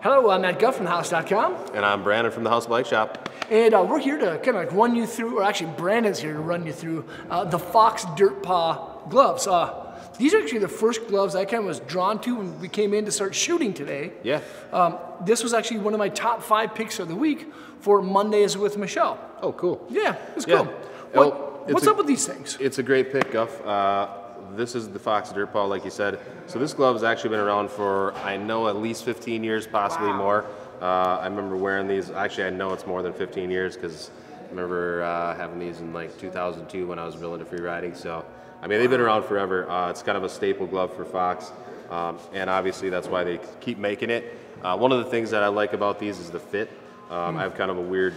Hello, I'm Matt Guff from thehouse.com. And I'm Brandon from the House Bike Shop. And uh, we're here to kind of like run you through, or actually, Brandon's here to run you through uh, the Fox Dirtpaw gloves. Uh, these are actually the first gloves I kind of was drawn to when we came in to start shooting today. Yeah. Um, this was actually one of my top five picks of the week for Mondays with Michelle. Oh, cool. Yeah, it's Yeah. cool. Well, What, it's what's a- up with these things? It's a great pick, Guff. This is the Fox Dirtpaw, like you said. So this glove has actually been around for, I know, at least 15 years, possibly Wow. more. Uh, I remember wearing these. Actually, I know it's more than 15 years because I remember uh, having these in like 2002 when I was real into free riding. So, I mean, they've been around forever. Uh, it's kind of a staple glove for Fox. Um, and obviously, that's why they keep making it. Uh, one of the things that I like about these is the fit. Um, I have kind of a weird,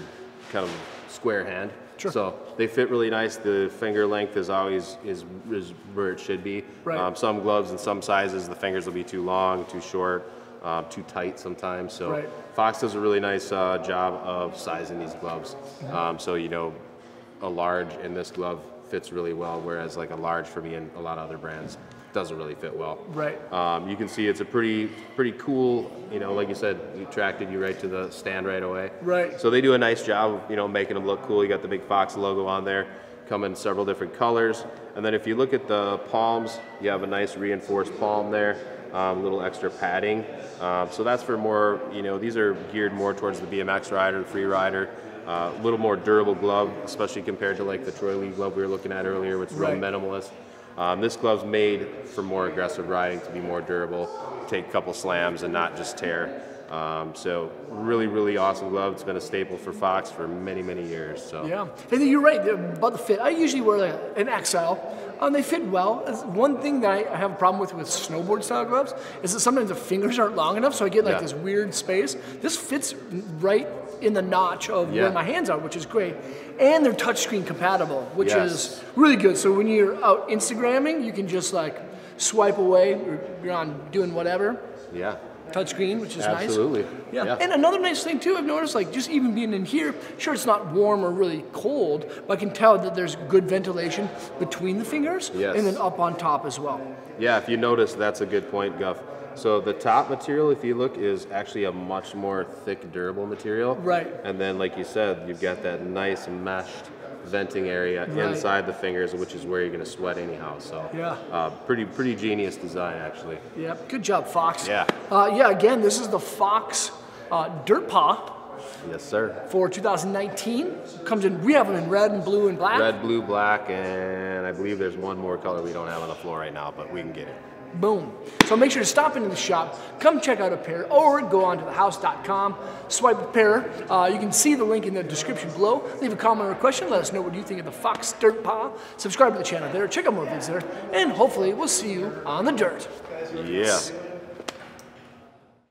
kind of square hand. Sure. So they fit really nice. The finger length is always is, is where it should be. Right. Um, some gloves in some sizes, the fingers will be too long, too short, um, too tight sometimes. So Right. Fox does a really nice uh, job of sizing these gloves. Mm-hmm. Um, so you know, a large in this glove fits really well, whereas like a large for me and a lot of other brands doesn't really fit well. Right. Um, you can see it's a pretty pretty cool. You know, like you said, it attracted you right to the stand right away. Right. So they do a nice job of you know making them look cool. You got the big Fox logo on there, come in several different colors. And then if you look at the palms, you have a nice reinforced palm there, um, a little extra padding. Um, so that's for more. You know, these are geared more towards the BMX rider, the free rider. Uh, a little more durable glove, especially compared to like the Troy Lee glove we were looking at earlier, which is real minimalist. Um, this glove's made for more aggressive riding to be more durable, take a couple slams and not just tear. Um, so really, really awesome glove. It's been a staple for Fox for many, many years. So Yeah, and you're right about the fit. I usually wear like an XL, and they fit well. It's one thing that I have a problem with with snowboard style gloves is that sometimes the fingers aren't long enough, so I get like Yeah. this weird space. This fits right in the notch of Yeah. where my hands are, which is great. And they're touchscreen compatible, which Yes. is really good. So when you're out Instagramming, you can just like swipe away. Or you're on doing whatever yeah, touchscreen, which is nice. absolutely. Yeah. And another nice thing too, I've noticed, like just even being in here, sure it's not warm or really cold, but I can tell that there's good ventilation between the fingers Yes. and then up on top as well. Yeah, if you notice, that's a good point, Guff. So the top material, if you look, is actually a much more thick, durable material. Right. And then, like you said, you've got that nice meshed venting area Right. inside the fingers, which is where you're going to sweat anyhow. So Yeah. uh, pretty pretty genius design actually. Yep. Good job, Fox. Yeah. Uh, yeah. Again, this is the Fox uh, Dirtpaw Yes, sir. for 2019. Comes in. We have them in red and blue and black. Red, blue, black, and I believe there's one more color we don't have on the floor right now, but we can get it. Boom. So make sure to stop into the shop, come check out a pair, or go on to thehouse.com, swipe a pair. Uh, you can see the link in the description below. Leave a comment or a question. Let us know what you think of the Fox Dirtpaw. Subscribe to the channel there. Check out more videos there. And hopefully we'll see you on the dirt. Yeah.